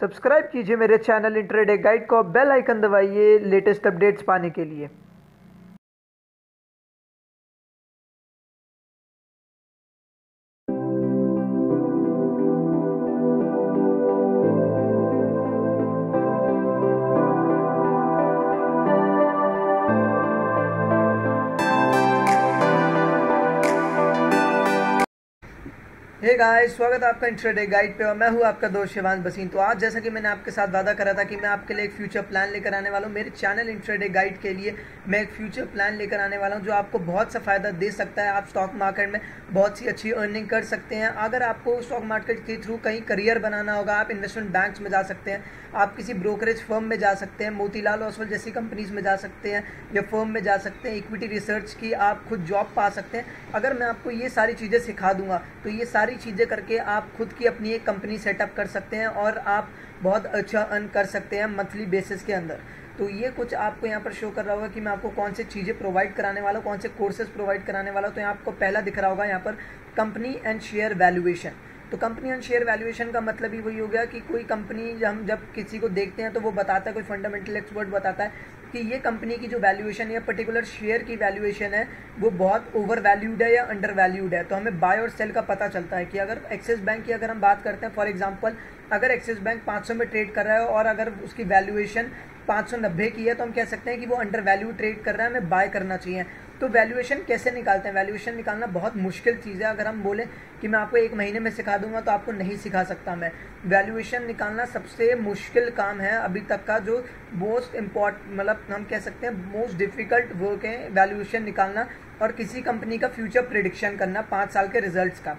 Subscribe कीजिए मेरे channel intraday guide को, बेल आइकन दबाइए लेटेस्ट अपडेट्स पाने के लिए। हे गाइस स्वागत है आपका इंट्राडे गाइड पे और मैं हूँ आपका दोस्त शिवान बसीन। तो आज जैसा कि मैंने आपके साथ वादा करा था कि मैं आपके लिए एक फ्यूचर प्लान लेकर आने वाला हूँ। मेरे चैनल इंट्राडे गाइड के लिए मैं एक फ्यूचर प्लान लेकर आने वाला हूँ, जो आपको बहुत सा फ़ायदा दे सकता है। आप स्टॉक मार्केट में बहुत सी अच्छी अर्निंग कर सकते हैं। अगर आपको स्टॉक मार्केट के थ्रू कहीं करियर बनाना होगा, आप इन्वेस्टमेंट बैंक में जा सकते हैं, आप किसी ब्रोकरेज फर्म में जा सकते हैं, मोतीलाल ओसवाल जैसी कंपनीज़ में जा सकते हैं, या फर्म में जा सकते हैं इक्विटी रिसर्च की आप खुद जॉब पा सकते हैं। अगर मैं आपको ये सारी चीज़ें सिखा दूँगा तो ये सारी चीज़ें करके आप खुद की अपनी एक कंपनी सेटअप कर सकते हैं और आप बहुत अच्छा अर्न कर सकते हैं मंथली बेसिस के अंदर। तो ये कुछ आपको यहाँ पर शो कर रहा होगा कि मैं आपको कौन सी चीज़ें प्रोवाइड कराने वाला हूँ, कौन से कोर्सेज प्रोवाइड कराने वाला हूँ। तो यहाँ आपको पहला दिख रहा होगा यहाँ पर कंपनी एंड शेयर वैल्यूएशन तो कंपनी एंड शेयर वैल्यूएशन का मतलब ही वही हो गया कि कोई कंपनी हम जब किसी को देखते हैं तो वो बताता है, कोई फंडामेंटल एक्सपर्ट बताता है कि ये कंपनी की जो वैल्यूएशन है पर्टिकुलर शेयर की वैल्यूएशन है, वो बहुत ओवर वैल्यूड है या अंडर वैल्यूड है? तो हमें बाय और सेल का पता चलता है कि अगर एक्सिस बैंक की अगर हम बात करते हैं फॉर एग्ज़ाम्पल अगर एक्सिस बैंक 500 में ट्रेड कर रहा है और अगर उसकी वैल्यूएशन 590 की है तो हम कह सकते हैं कि वो अंडर वैल्यू ट्रेड कर रहा है, हमें बाय करना चाहिए। तो वैल्यूएशन कैसे निकालते हैं? वैल्यूएशन निकालना बहुत मुश्किल चीज़ है। अगर हम बोलें कि मैं आपको एक महीने में सिखा दूँगा तो आपको नहीं सिखा सकता मैं। वैल्यूएशन निकालना सबसे मुश्किल काम है अभी तक का, जो मोस्ट इम्पॉर्ट मतलब हम कह सकते हैं मोस्ट डिफ़िकल्ट वर्क है वैल्यूएशन निकालना और किसी कंपनी का फ्यूचर प्रिडिक्शन करना, पाँच साल के रिज़ल्ट का।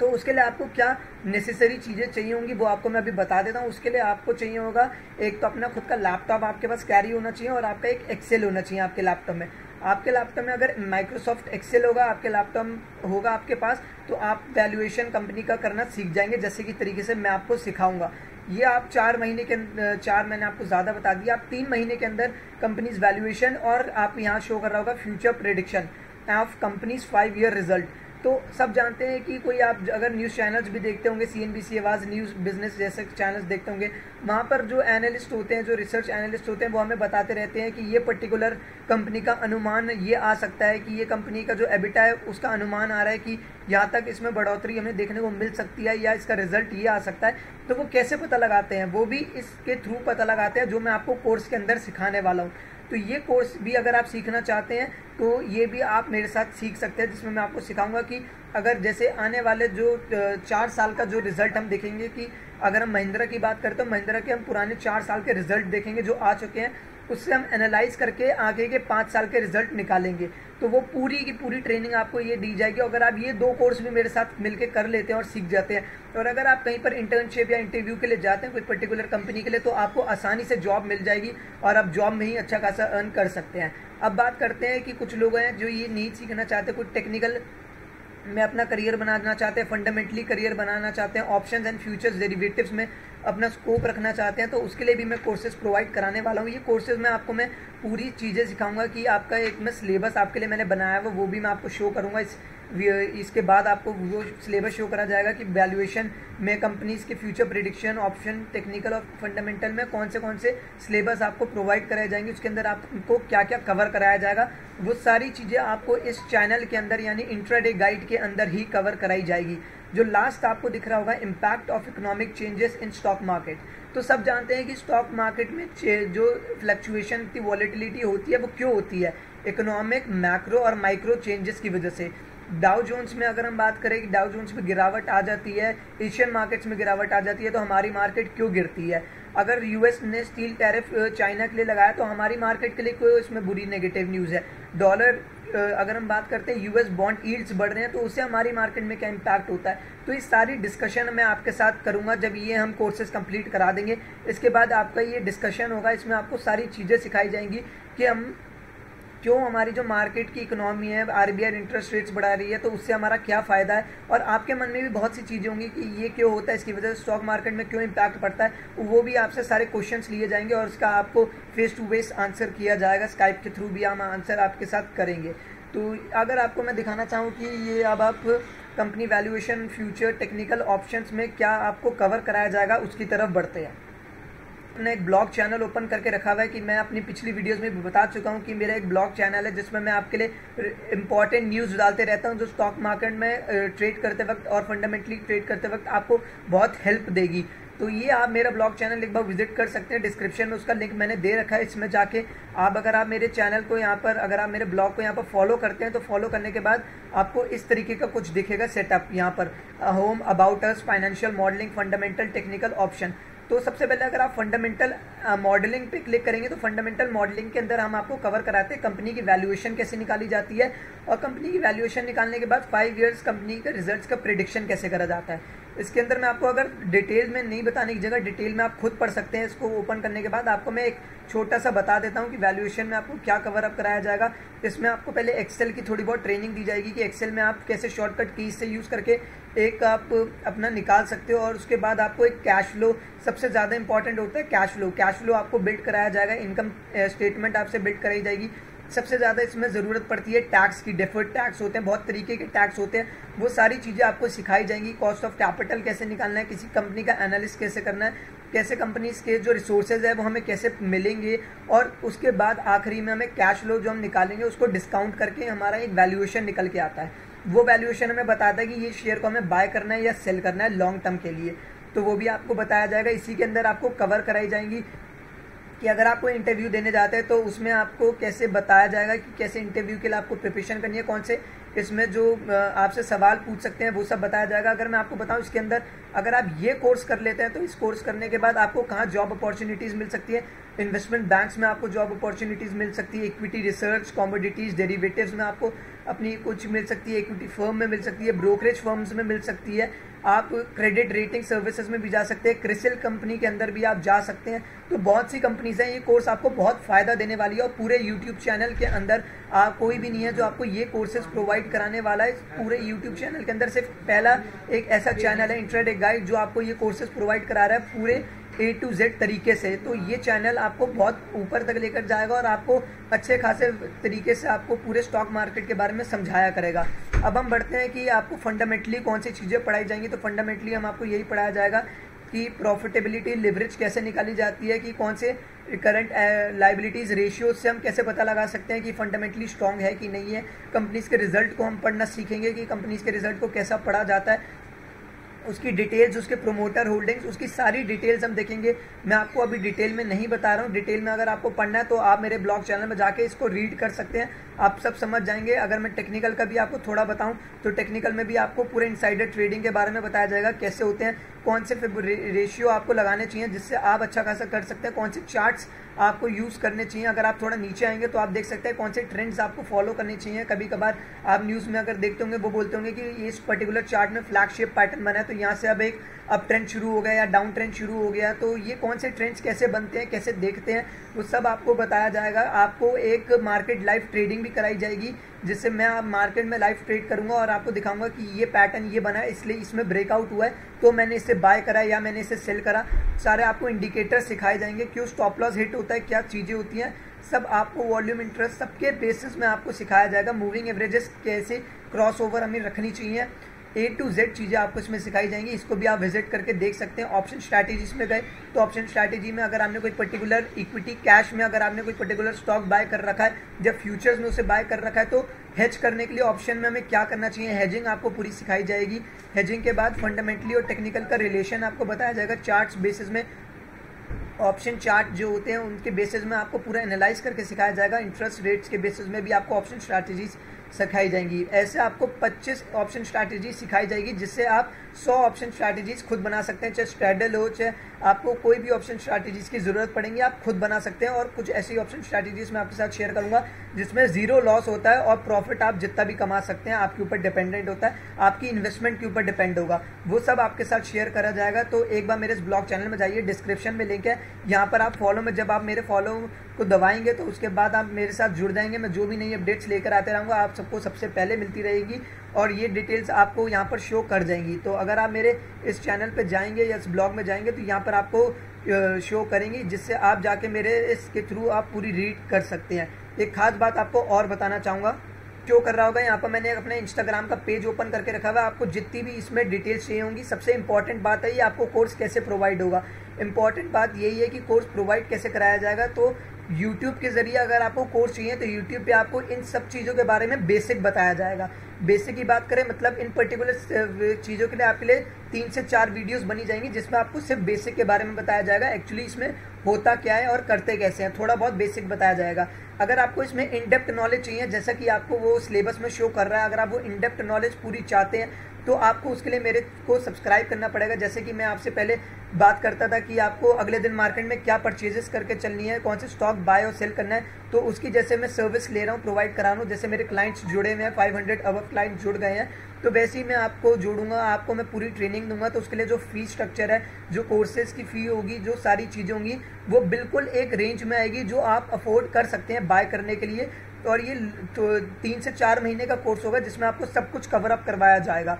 तो उसके लिए आपको क्या नेसेसरी चीज़ें चाहिए होंगी, वो आपको मैं अभी बता देता हूँ। उसके लिए आपको चाहिए होगा, एक तो अपना खुद का लैपटॉप आपके पास कैरी होना चाहिए और आपका एक एक्सेल होना चाहिए आपके लैपटॉप में। आपके लैपटॉप में अगर माइक्रोसॉफ्ट एक्सेल होगा, आपके लैपटॉप होगा आपके पास तो आप वैल्यूएशन कंपनी का करना सीख जाएँगे, जैसे कि तरीके से मैं आपको सिखाऊँगा। ये आप चार महीने के चार मैंने आपको ज़्यादा बता दिया। आप तीन महीने के अंदर कंपनीज़ वैल्यूएशन और आप यहाँ शो कर रहा होगा future prediction of companies five year result तो सब जानते हैं कि कोई आप अगर न्यूज़ चैनल्स भी देखते होंगे सी एन बी सी आवाज़ न्यूज़ बिज़नेस जैसे चैनल्स देखते होंगे, वहाँ पर जो एनालिस्ट होते हैं, जो रिसर्च एनालिस्ट होते हैं, वो हमें बताते रहते हैं कि ये पर्टिकुलर कंपनी का अनुमान ये आ सकता है कि ये कंपनी का जो एबिटा है, उसका अनुमान आ रहा है कि यहाँ तक इसमें बढ़ोतरी हमें देखने को मिल सकती है या इसका रिज़ल्ट ये आ सकता है। तो वो कैसे पता लगाते हैं? वो भी इसके थ्रू पता लगाते हैं, जो मैं आपको कोर्स के अंदर सिखाने वाला हूँ। तो ये कोर्स भी अगर आप सीखना चाहते हैं तो ये भी आप मेरे साथ सीख सकते हैं, जिसमें मैं आपको सिखाऊँगा कि अगर जैसे आने वाले जो चार साल का जो रिज़ल्ट हम देखेंगे कि अगर हम महिंद्रा की बात करते हैं महिंद्रा के हम पुराने चार साल के रिज़ल्ट देखेंगे जो आ चुके हैं, उससे हम एनालाइज करके आगे के पाँच साल के रिज़ल्ट निकालेंगे। तो वो पूरी की पूरी ट्रेनिंग आपको ये दी जाएगी अगर आप ये दो कोर्स भी मेरे साथ मिलके कर लेते हैं और सीख जाते हैं, और अगर आप कहीं पर इंटर्नशिप या इंटरव्यू के लिए जाते हैं कोई पर्टिकुलर कंपनी के लिए तो आपको आसानी से जॉब मिल जाएगी और आप जॉब में ही अच्छा खासा अर्न कर सकते हैं। अब बात करते हैं कि कुछ लोग हैं जो ये नहीं सीखना चाहते, कुछ टेक्निकल में अपना करियर बनाना चाहते हैं फंडामेंटली करियर बनाना चाहते हैं ऑप्शंस एंड फ्यूचर्स डेरिवेटिव्स में अपना स्कोप रखना चाहते हैं तो उसके लिए भी मैं कोर्सेज प्रोवाइड कराने वाला हूँ। ये कोर्सेज में आपको मैं पूरी चीज़ें सिखाऊँगा कि आपका एक मैं सिलेबस आपके लिए मैंने बनाया हुआ, वो भी मैं आपको शो करूँगा इस इसके बाद आपको वो सिलेबस शो करा जाएगा कि वैल्यूएशन में कंपनीज़ के फ्यूचर प्रिडिक्शन ऑप्शन टेक्निकल और फंडामेंटल में कौन से कौन से सिलेबस आपको प्रोवाइड कराए जाएँगे, उसके अंदर आपको क्या क्या कवर कराया जाएगा। वो सारी चीज़ें आपको इस चैनल के अंदर यानी इंट्राडे गाइड के अंदर ही कवर कराई जाएगी। जो लास्ट आपको दिख रहा होगा impact of economic changes in stock market तो सब जानते हैं कि स्टॉक मार्केट में जो फ्लक्चुएशन की वॉलिटिलिटी होती है, वो क्यों होती है? इकोनॉमिक मैक्रो और माइक्रो चेंजेस की वजह से। डाउ जोन्स में अगर हम बात करें कि डाउ जोन्स में गिरावट आ जाती है एशियन मार्केट्स में गिरावट आ जाती है तो हमारी मार्केट क्यों गिरती है? अगर यूएस ने स्टील टैरिफ चाइना के लिए लगाया तो हमारी मार्केट के लिए कोई इसमें बुरी नेगेटिव न्यूज़ है। डॉलर अगर हम बात करते हैं यूएस बॉन्ड ईल्ड्स बढ़ रहे हैं तो उससे हमारी मार्केट में क्या इम्पैक्ट होता है? तो इस सारी डिस्कशन मैं आपके साथ करूँगा, जब ये हम कोर्सेज कंप्लीट करा देंगे। इसके बाद आपका ये डिस्कशन होगा, इसमें आपको सारी चीज़ें सिखाई जाएँगी कि हम क्यों हमारी जो मार्केट की इकोनॉमी है, आरबीआई इंटरेस्ट रेट्स बढ़ा रही है तो उससे हमारा क्या फ़ायदा है? और आपके मन में भी बहुत सी चीज़ें होंगी कि ये क्यों होता है, इसकी वजह से स्टॉक मार्केट में क्यों इम्पैक्ट पड़ता है? वो भी आपसे सारे क्वेश्चंस लिए जाएँगे और उसका आपको फेस टू फेस आंसर किया जाएगा स्काइप के थ्रू भी हम आंसर आपके साथ करेंगे। तो अगर आपको मैं दिखाना चाहूँ कि ये अब आप company valuation future technical options में क्या आपको कवर कराया जाएगा, उसकी तरफ़ बढ़ते हैं। मैंने एक ब्लॉग चैनल ओपन करके रखा हुआ है कि मैं अपनी पिछली वीडियोस में भी बता चुका हूँ कि मेरा एक ब्लॉग चैनल है जिसमें मैं आपके लिए इंपॉर्टेंट न्यूज़ डालते रहता हूँ जो स्टॉक मार्केट में ट्रेड करते वक्त और फंडामेंटली ट्रेड करते वक्त आपको बहुत हेल्प देगी। तो ये आप मेरा ब्लॉग चैनल एक बार विज़िट कर सकते हैं। डिस्क्रिप्शन में उसका लिंक मैंने दे रखा है। इसमें जाके आप अगर आप मेरे चैनल को यहाँ पर, अगर आप मेरे ब्लॉग को यहाँ पर फॉलो करते हैं तो फॉलो करने के बाद आपको इस तरीके का कुछ दिखेगा सेटअप यहाँ पर। Home about us financial modelling fundamental technical option तो सबसे पहले अगर आप फंडामेंटल मॉडलिंग पे क्लिक करेंगे तो फंडामेंटल मॉडलिंग के अंदर हम आपको कवर कराते हैं कंपनी की वैल्यूएशन कैसे निकाली जाती है और कंपनी की वैल्यूएशन निकालने के बाद फाइव ईयर्स कंपनी के रिजल्ट्स का प्रिडिक्शन कैसे करा जाता है। इसके अंदर मैं आपको अगर डिटेल में नहीं बताने की जगह डिटेल में आप खुद पढ़ सकते हैं, इसको ओपन करने के बाद आपको मैं एक छोटा सा बता देता हूँ कि वैल्यूएशन में आपको क्या कवर अप कराया जाएगा। इसमें आपको पहले एक्सेल की थोड़ी बहुत ट्रेनिंग दी जाएगी कि एक्सेल में आप कैसे शॉर्टकट कीज से यूज़ करके एक आप अपना निकाल सकते हो और उसके बाद आपको एक कैश फ्लो सबसे ज़्यादा इंपॉर्टेंट होता है कैश फ्लो कैश फ्लो आपको बिल्ड कराया जाएगा इनकम स्टेटमेंट आपसे बिल्ड कराई जाएगी। सबसे ज़्यादा इसमें ज़रूरत पड़ती है टैक्स की डिफर्ड टैक्स होते हैं, बहुत तरीके के टैक्स होते हैं। वो सारी चीज़ें आपको सिखाई जाएँगी कॉस्ट ऑफ़ कैपिटल कैसे निकालना है, किसी कंपनी का एनालिस कैसे करना है, कैसे कंपनीज़ के जो रिसोर्सेज है वो हमें कैसे मिलेंगे, और उसके बाद आखिरी में हमें कैश फ्लो जो हम निकालेंगे, उसको डिस्काउंट करके हमारा एक वैल्यूएशन निकल के आता है। वो वैल्यूएशन हमें बताता है कि ये शेयर को हमें बाय करना है या सेल करना है लॉन्ग टर्म के लिए। तो वो भी आपको बताया जाएगा, इसी के अंदर आपको कवर कराई जाएँगी। कि अगर आप कोई इंटरव्यू देने जाते हैं तो उसमें आपको कैसे बताया जाएगा कि कैसे इंटरव्यू के लिए आपको प्रिपरेशन करनी है, कौन से इसमें जो आपसे सवाल पूछ सकते हैं, वो सब बताया जाएगा। अगर मैं आपको बताऊँ, इसके अंदर अगर आप ये कोर्स कर लेते हैं तो इस कोर्स करने के बाद आपको कहाँ जॉब अपॉर्चुनिटीज़ मिल सकती है इन्वेस्टमेंट बैंक्स में आपको जॉब अपॉर्चुनिटीज़ मिल सकती है, इक्विटी रिसर्च, कॉमोडिटीज़, डेरिवेटिव्स में आपको अपनी कुछ मिल सकती है, इक्विटी फर्म में मिल सकती है, ब्रोकरेज फर्म्स में मिल सकती है। आप क्रेडिट रेटिंग सर्विसेज़ में भी जा सकते हैं, क्रिसिल कंपनी के अंदर भी आप जा सकते हैं। तो बहुत सी कंपनीज़ हैं, ये कोर्स आपको बहुत फ़ायदा देने वाली है और पूरे यूट्यूब चैनल के अंदर आप कोई भी नहीं है जो आपको ये कोर्सेज प्रोवाइड कराने वाला है। पूरे यूट्यूब चैनल के अंदर सिर्फ़ पहला एक ऐसा चैनल है इंटरनेट गाइड जो आपको ये कोर्सेज प्रोवाइड करा रहा है। पूरे ए टू जेड तरीके से तो ये चैनल आपको बहुत ऊपर तक लेकर जाएगा और आपको अच्छे खासे तरीके से आपको पूरे स्टॉक मार्केट के बारे में समझाया करेगा। अब हम बढ़ते हैं कि आपको फंडामेंटली कौन सी चीज़ें पढ़ाई जाएँगी तो फंडामेंटली हम आपको यही पढ़ाया जाएगा कि प्रॉफिटेबिलिटी लिवरेज कैसे निकाली जाती है, कि कौन से करंट लाइबिलिटीज़ रेशियो से हम कैसे पता लगा सकते हैं कि फंडामेंटली स्ट्रांग है कि नहीं है। कंपनीज़ के रिज़ल्ट को हम पढ़ना सीखेंगे कि कंपनीज़ के रिज़ल्ट को कैसा पढ़ा जाता है। उसकी डिटेल्स उसके प्रोमोटर होल्डिंग्स उसकी सारी डिटेल्स हम देखेंगे। मैं आपको अभी डिटेल में नहीं बता रहा हूँ। डिटेल में अगर आपको पढ़ना है तो आप मेरे ब्लॉग चैनल में जाके इसको रीड कर सकते हैं। आप सब समझ जाएँगे। अगर मैं टेक्निकल का भी आपको थोड़ा बताऊँ तो टेक्निकल में भी आपको पूरे इनसाइडर ट्रेडिंग के बारे में बताया जाएगा, कैसे होते हैं, कौन से रेशियो आपको लगाने चाहिए, जिससे आप अच्छा खासा कर सकते हैं, कौन से चार्ट्स आपको यूज़ करने चाहिए। अगर आप थोड़ा नीचे आएँगे तो आप देख सकते हैं कौन से ट्रेंड्स आपको फॉलो करने चाहिए। कभी कभार आप न्यूज़ में अगर देखते होंगे, वो बोलते होंगे कि इस पर्टिकुलर चार्ट में फ्लैगशिप पैटर्न बना है तो यहाँ से अब एक अप ट्रेंड शुरू हो गया या डाउन ट्रेंड शुरू हो गया। तो ये कौन से ट्रेंड्स कैसे बनते हैं, कैसे देखते हैं, वो सब आपको बताया जाएगा। आपको एक मार्केट लाइव ट्रेडिंग भी कराई जाएगी, जिससे मैं आप मार्केट में लाइव ट्रेड करूँगा और आपको दिखाऊँगा कि ये पैटर्न ये बना है, इसलिए इसमें ब्रेकआउट हुआ है। तो मैंने इसे बाय करा, या मैंने इसे सेल करा। सारे आपको इंडिकेटर सिखाए जाएँगे क्यों स्टॉप लॉस हिट होता है, क्या चीज़ें होती हैं। सब आपको वॉल्यूम इंटरेस्ट सबके बेसिस में आपको सिखाया जाएगा। मूविंग एवरेजेस कैसे क्रॉस ओवर हमें रखनी चाहिए। ए टू जेड चीज़ें आपको इसमें सिखाई जाएँगी, इसको भी आप विज़िट करके देख सकते हैं। ऑप्शन स्ट्रैटेजीज में गए तो ऑप्शन स्ट्रैटेजी में अगर आपने कोई पर्टिकुलर इक्विटी कैश में अगर आपने कोई पर्टिकुलर स्टॉक बाय कर रखा है, जब फ्यूचर्स में उसे बाय कर रखा है तो हेज करने के लिए ऑप्शन में हमें क्या करना चाहिए? हेजिंग आपको पूरी सिखाई जाएगी। हेजिंग के बाद फंडामेंटली और टेक्निकल का रिलेशन आपको बताया जाएगा चार्ट्स बेसिस में। ऑप्शन चार्ट जो होते हैं, उनके बेसिस में आपको पूरा एनालाइज करके सिखाया जाएगा। इंटरेस्ट रेट्स के बेसिस में भी आपको ऑप्शन स्ट्रैटेजीज सिखाई जाएँगी। ऐसे आपको 25 ऑप्शन स्ट्रैटेजी सिखाई जाएगी, जिससे आप 100 ऑप्शन स्ट्रैटेजीज खुद बना सकते हैं, चाहे स्ट्रेडल हो, चाहे आपको कोई भी ऑप्शन स्ट्रैटेजीज की ज़रूरत पड़ेगी, आप खुद बना सकते हैं और कुछ ऐसी ऑप्शन स्ट्रैटेजीज मैं आपके साथ शेयर करूँगा, जिसमें ज़ीरो लॉस होता है और प्रॉफिट आप जितना भी कमा सकते हैं, आपके ऊपर डिपेंडेंट होता है, आपकी इन्वेस्टमेंट के ऊपर डिपेंड होगा। वो सब आपके साथ शेयर करा जाएगा। तो एक बार मेरे इस ब्लॉग चैनल में जाइए डिस्क्रिप्शन में लिंक है। यहाँ पर आप फॉलो में, जब आप मेरे फॉलो को दबाएँगे तो उसके बाद आप मेरे साथ जुड़ जाएँगे। मैं जो भी नई अपडेट्स लेकर आते रहूँगा, आप सबको सबसे पहले मिलती रहेगी और ये डिटेल्स आपको यहाँ पर शो कर जाएँगी। तो अगर आप मेरे इस चैनल पर जाएँगे या इस ब्लॉग में जाएँगे तो यहाँ पर आपको शो करेंगी, जिससे आप जाके मेरे इसके थ्रू आप पूरी रीड कर सकते हैं। एक खास बात आपको और बताना चाहूँगा शो कर रहा होगा, यहाँ पर मैंने अपने इंस्टाग्राम का पेज ओपन करके रखा हुआ है। आपको जितनी भी इसमें डिटेल्स चाहिए होंगी, सबसे इंपॉर्टेंट बात है ये आपको कोर्स कैसे प्रोवाइड होगा। इंपॉर्टेंट बात यही है कि कोर्स प्रोवाइड कैसे कराया जाएगा। तो यूट्यूब के ज़रिए अगर आपको कोर्स चाहिए तो यूट्यूब पे आपको इन सब चीज़ों के बारे में बेसिक बताया जाएगा। बेसिक की बात करें मतलब इन पर्टिकुलर चीज़ों के लिए आपके लिए तीन से चार वीडियोस बनी जाएँगी, जिसमें आपको सिर्फ़ बेसिक के बारे में बताया जाएगा। एक्चुअली इसमें होता क्या है और करते कैसे हैं, थोड़ा बहुत बेसिक बताया जाएगा। अगर आपको इसमें इनडेप्थ नॉलेज चाहिए, जैसा कि आपको वो सिलेबस में शो कर रहा है, अगर आप वो इनडेप्थ नॉलेज पूरी चाहते हैं तो आपको उसके लिए मेरे को सब्सक्राइब करना पड़ेगा। जैसे कि मैं आपसे पहले बात करता था कि आपको अगले दिन मार्केट में क्या परचेजेस करके चलनी है, कौन से स्टॉक बाय और सेल करना है तो उसकी जैसे मैं सर्विस ले रहा हूँ प्रोवाइड करा रहा हूँ। जैसे मेरे क्लाइंट्स जुड़े हुए हैं फाइव हंड्रेड अवर क्लाइंट जुड़ गए हैं तो वैसे ही मैं आपको जोड़ूँगा, आपको मैं पूरी ट्रेनिंग दूँगा। तो उसके लिए जो फ़ी स्ट्रक्चर है, जो कोर्सेज की फ़ी होगी, जो सारी चीज़ें होंगी, वो बिल्कुल एक रेंज में आएगी जो आप अफोर्ड कर सकते हैं बाय करने के लिए। और ये तो तीन से चार महीने का कोर्स होगा जिसमें आपको सब कुछ कवर अप करवाया जाएगा।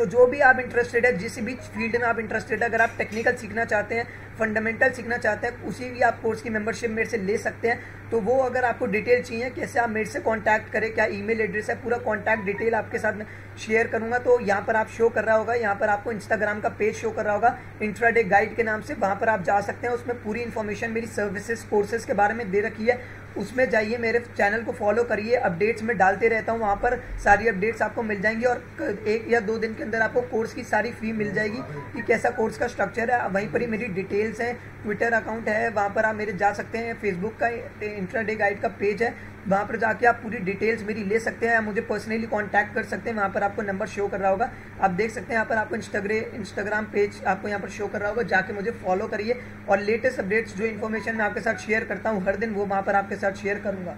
तो जो भी आप इंटरेस्टेड है, जिस भी फ़ील्ड में आप इंटरेस्टेड है, अगर आप टेक्निकल सीखना चाहते हैं फंडामेंटल सीखना चाहते हैं, उसी भी आप कोर्स की मेंबरशिप मेरे से ले सकते हैं। तो वो अगर आपको डिटेल चाहिए, कैसे आप मेरे से कांटेक्ट करें, क्या ईमेल एड्रेस है, पूरा कांटेक्ट डिटेल आपके साथ में शेयर करूँगा। तो यहाँ पर आप शो कर रहा होगा, यहाँ पर आपको इंस्टाग्राम का पेज शो कर रहा होगा इंट्राडे गाइड के नाम से, वहाँ पर आप जा सकते हैं। उसमें पूरी इन्फॉर्मेशन मेरी सर्विसेज़ कोर्सेज के बारे में दे रखी है। उसमें जाइए, मेरे चैनल को फॉलो करिए अपडेट्स में डालते रहता हूँ, वहाँ पर सारी अपडेट्स आपको मिल जाएँगी और एक या दो दिन के अंदर आपको कोर्स की सारी फ़ी मिल जाएगी कि कैसा कोर्स का स्ट्रक्चर है। वहीं पर ही मेरी डिटेल्स हैं ट्विटर अकाउंट है, वहाँ पर आप मेरे जा सकते हैं फेसबुक का इंट्राडे गाइड का पेज है, वहाँ पर जाके आप पूरी डिटेल्स मेरी ले सकते हैं या मुझे पर्सनली कांटेक्ट कर सकते हैं, वहाँ पर आपको नंबर शो कर रहा होगा, आप देख सकते हैं यहाँ पर आपको इंस्टाग्रे इंस्टाग्राम पेज आपको यहाँ पर शो कर रहा होगा, जाके मुझे फॉलो करिए, और लेटेस्ट अपडेट्स जो इन्फॉर्मेशन मैं आपके साथ शेयर करता हूँ, हर दिन वो वहाँ पर आपके साथ शेयर करूँगा।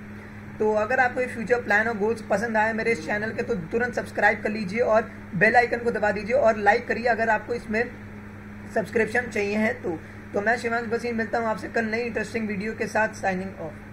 तो अगर आपको ये फ्यूचर प्लान और गोल्स पसंद आए मेरे इस चैनल के तो तुरंत सब्सक्राइब कर लीजिए और बेल आइकन को दबा दीजिए, और लाइक करिए अगर आपको इसमें सब्सक्रिप्शन चाहिए है तो तो मैं शिवानश बसीन मिलता हूँ आपसे कल नई इंटरेस्टिंग वीडियो के साथ साइनिंग ऑफ़